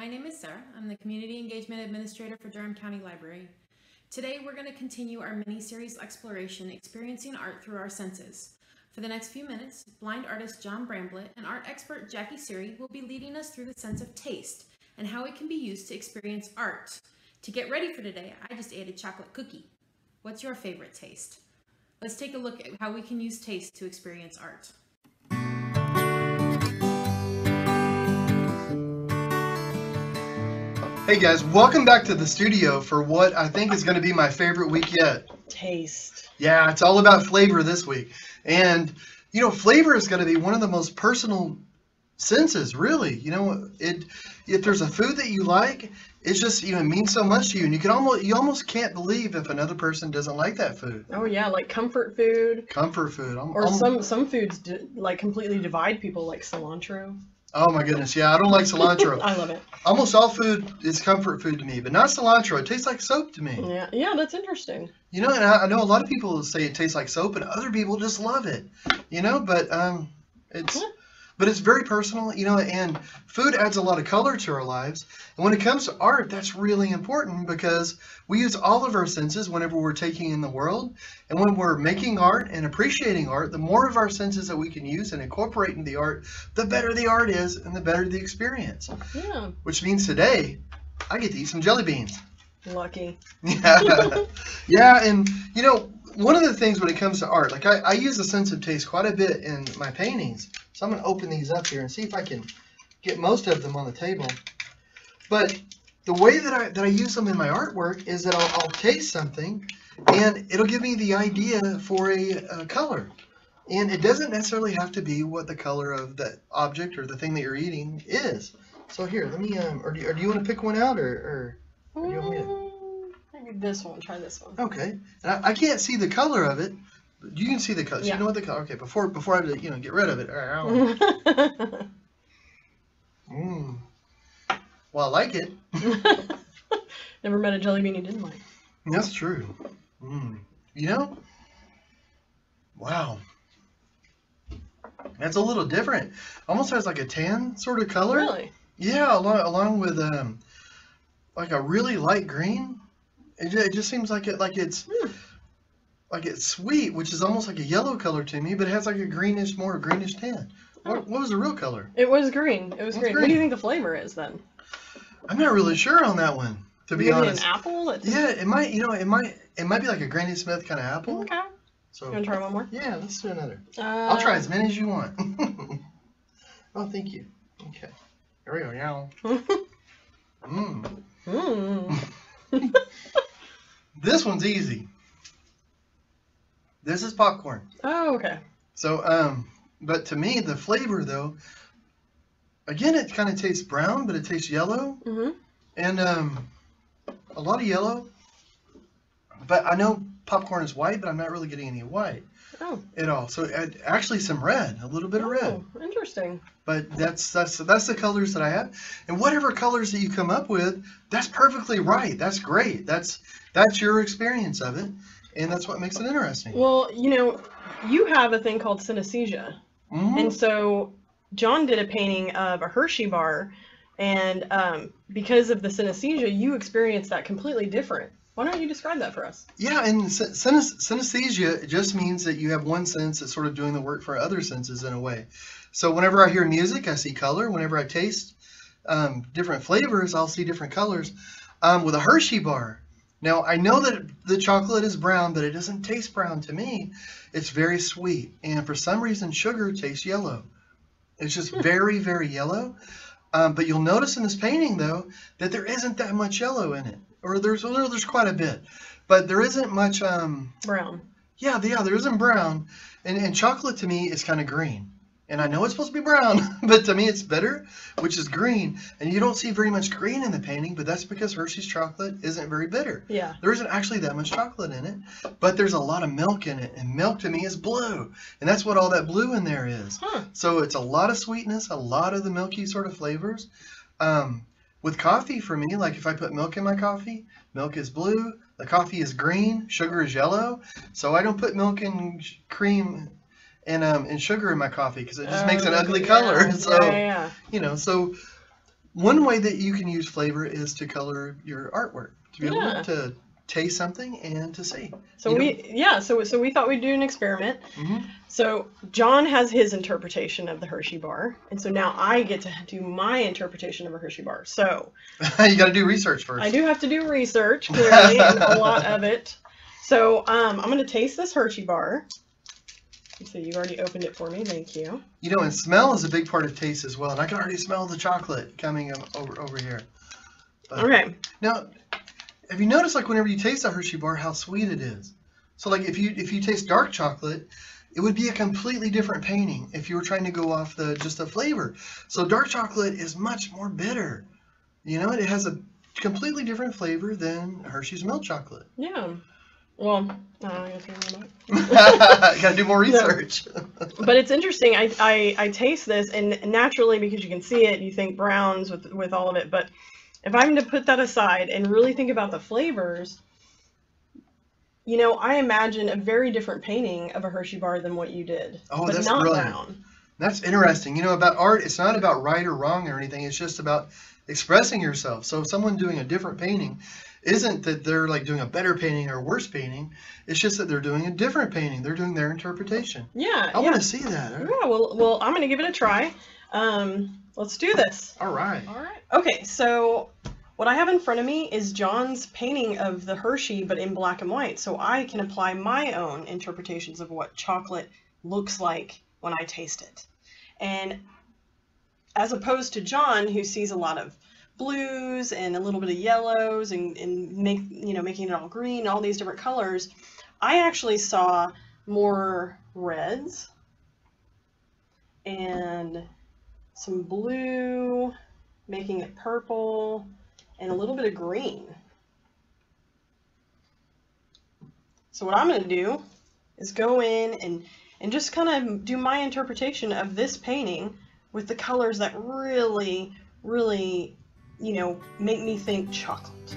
My name is Sarah. I'm the Community Engagement Administrator for Durham County Library. Today we're going to continue our mini-series exploration, Experiencing Art Through Our Senses. For the next few minutes, blind artist John Bramblitt and art expert Jackie Siri will be leading us through the sense of taste and how it can be used to experience art. To get ready for today, I just ate a chocolate cookie. What's your favorite taste? Let's take a look at how we can use taste to experience art. Hey guys, welcome back to the studio for what I think is going to be my favorite week yet. Taste. Yeah, it's all about flavor this week. And, you know, flavor is going to be one of the most personal senses, really. You know, it if there's a food that you like, it's just, you know, it means so much to you. And you can almost you almost can't believe if another person doesn't like that food. Oh yeah, like comfort food. Comfort food. I'm, Or I'm- some some foods di- like completely divide people, like cilantro. Oh my goodness, yeah, I don't like cilantro. I love it. Almost all food is comfort food to me, but not cilantro. It tastes like soap to me. Yeah, yeah, that's interesting. You know, and I, I know a lot of people say it tastes like soap, and other people just love it. You know, but um, it's Yeah. But it's very personal. You know, and food adds a lot of color to our lives. And when it comes to art, that's really important because we use all of our senses whenever we're taking in the world, and when we're making art and appreciating art, the more of our senses that we can use and incorporate into the art, the better the art is, and the better the experience. Yeah, Which means today, I get to eat some jelly beans. lucky. Yeah, yeah, and you know, one of the things when it comes to art, like I, I use the sense of taste quite a bit in my paintings. So I'm gonna open these up here and see if I can get most of them on the table. But the way that I that I use them in my artwork is that I'll, I'll taste something, and it'll give me the idea for a, a color. And it doesn't necessarily have to be what the color of that object or the thing that you're eating is. So here, let me um, or do, or do you want to pick one out, or, or you want me to- Mm, Maybe this one. Try this one. Okay, and I, I can't see the color of it. You can see the color. So Yeah. you know what the color? Okay, before before I have to you know get rid of it. Mmm. Well, I like it. Never met a jelly bean you didn't like. That's true. Mm. You know? Wow. That's a little different. Almost has like a tan sort of color. Really? Yeah, along along with um, like a really light green. It just, it just seems like it like it's Hmm. Like it's sweet, which is almost like a yellow color to me, but it has like a greenish, more greenish tan. Oh. What, what was the real color? It was green. It was It's green. What do you think the flavor is then? I'm not really sure on that one, to be Maybe honest. an apple. It's- Yeah, it might. You know, it might. It might be like a Granny Smith kind of apple. Okay. You So want to try one more? yeah, let's do another. Uh, I'll try as many as you want. oh, thank you. Okay. Here we go. Now. Mmm. Mm. This one's easy. This is popcorn. Oh, okay. So, um, but to me, the flavor though, again, it kind of tastes brown, but it tastes yellow, hmm and um, a lot of yellow. But I know popcorn is white, but I'm not really getting any white Oh. at all. So uh, actually, some red, a little bit of red. Oh, interesting. But that's that's that's the colors that I have, and whatever colors that you come up with, that's perfectly right. That's great. That's that's your experience of it, and that's what makes it interesting. Well, you know, you have a thing called synesthesia. Mhm. And so John did a painting of a Hershey bar, and um, because of the synesthesia, you experience that completely different. Why don't you describe that for us? Yeah, and synes- synesthesia just means that you have one sense that's sort of doing the work for other senses in a way. So whenever I hear music, I see color. Whenever I taste um, different flavors, I'll see different colors. Um, with a Hershey bar, now I know that the chocolate is brown, but it doesn't taste brown to me. It's very sweet, and for some reason, sugar tastes yellow. It's just very, very yellow. Um, but you'll notice in this painting, though, that there isn't that much yellow in it, or there's well, there's quite a bit, but there isn't much. Um, Brown. yeah, yeah, there isn't brown, and, and chocolate to me is kind of green. And I know it's supposed to be brown, but to me it's bitter, which is green. And you don't see very much green in the painting, but that's because Hershey's chocolate isn't very bitter. Yeah. There isn't actually that much chocolate in it, but there's a lot of milk in it, and milk to me is blue, and that's what all that blue in there is. Huh. So it's a lot of sweetness, a lot of the milky sort of flavors. Um, with coffee, for me, like if I put milk in my coffee, milk is blue, the coffee is green, sugar is yellow. So I don't put milk and cream and um and sugar in my coffee because it just makes an Oh, ugly yeah. color. So yeah, yeah. you know, so one way that you can use flavor is to color your artwork to be able to taste something and to see. So You know- we yeah, so so we thought we'd do an experiment. Mhm. So John has his interpretation of the Hershey bar, and so now I get to do my interpretation of a Hershey bar. So you got to do research first. I do have to do research, clearly, and a lot of it. So um, I'm going to taste this Hershey bar. So you already opened it for me, thank you. You know, and smell is a big part of taste as well. And I can already smell the chocolate coming over over here. But- Okay, Now, have you noticed like whenever you taste a Hershey bar, how sweet it is? So like if you if you taste dark chocolate, it would be a completely different painting if you were trying to go off the just the flavor. So dark chocolate is much more bitter. You know, it has a completely different flavor than Hershey's milk chocolate. yeah. Well, uh, I guess we're not- you gotta do more research. but it's interesting. I, I I taste this, and naturally, because you can see it, you think browns with with all of it. But if I'm to put that aside and really think about the flavors, you know, I imagine a very different painting of a Hershey bar than what you did. Oh, but that's not brilliant. brown. That's interesting. You know, about art, it's not about right or wrong or anything. It's just about expressing yourself. So if someone doing a different painting isn't that they're like doing a better painting or a worse painting. It's just that they're doing a different painting. They're doing their interpretation. Yeah. I yeah. want to see that. Yeah. Well, well, I'm gonna give it a try. Um, let's do this. All right. All right. Okay, so what I have in front of me is John's painting of the Hershey, but in black and white. So I can apply my own interpretations of what chocolate looks like when I taste it. And as opposed to John, who sees a lot of blues and a little bit of yellows and, and make you know making it all green, all these different colors, I actually saw more reds and some blue, making it purple, and a little bit of green. So what I'm going to do is go in and, and just kind of do my interpretation of this painting with the colors that really, really, you know, make me think chocolate.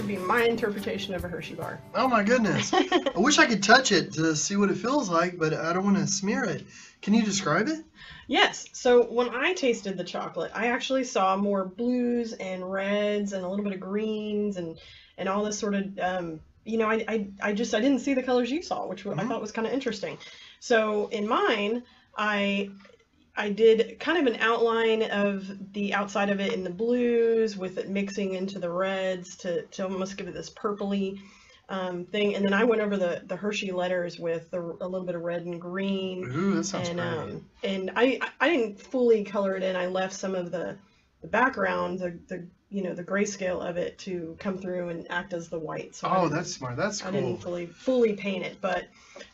Would be my interpretation of a Hershey bar. Oh my goodness. I wish I could touch it to see what it feels like, but I don't want to smear it. Can you describe it? Yes. So when I tasted the chocolate, I actually saw more blues and reds and a little bit of greens and and all this sort of um, you know I, I I just I didn't see the colors you saw, which I Mhm. thought was kind of interesting. So in mine, I I did kind of an outline of the outside of it in the blues with it mixing into the reds to, to almost give it this purpley um, thing. And then I went over the, the Hershey letters with the, a little bit of red and green Ooh, that sounds and great. um, and I I didn't fully color it in. I left some of the the background, the the you know the grayscale of it to come through and act as the white. So oh, that's smart. That's I cool. didn't fully fully paint it, but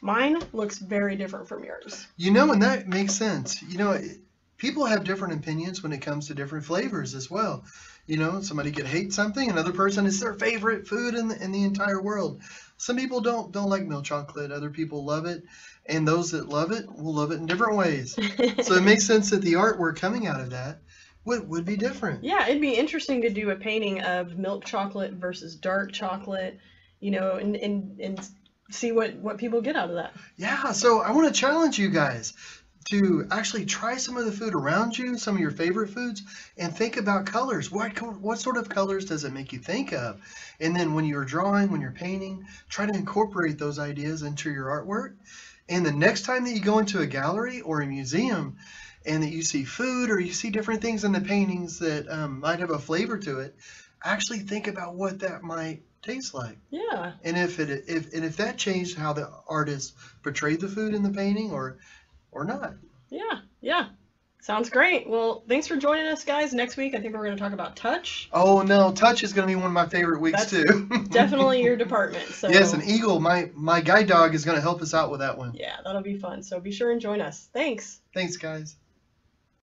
mine looks very different from yours. You know, and that makes sense. You know, it- people have different opinions when it comes to different flavors as well. You know, somebody could hate something, another person is their favorite food in the, in the entire world. Some people don't don't like milk chocolate, other people love it, and those that love it will love it in different ways. So it makes sense that the artwork coming out of that would would be different. yeah, it'd be interesting to do a painting of milk chocolate versus dark chocolate, you know, and and and see what what people get out of that. Yeah, so I want to challenge you guys to actually try some of the food around you, some of your favorite foods, and think about colors. What what sort of colors does it make you think of? And then when you're drawing, when you're painting, try to incorporate those ideas into your artwork. And the next time that you go into a gallery or a museum and that you see food or you see different things in the paintings that um, might have a flavor to it, actually think about what that might taste like. Yeah. And if it if and if that changed how the artist portrayed the food in the painting or or not. Yeah. Yeah. Sounds great. Well, thanks for joining us, guys. Next week, I think we're going to talk about touch. Oh no, touch is going to be one of my favorite weeks That's too. Definitely your department. So Yes, an Eagle, my my guide dog is going to help us out with that one. yeah, that'll be fun. So be sure and join us. Thanks. Thanks, guys.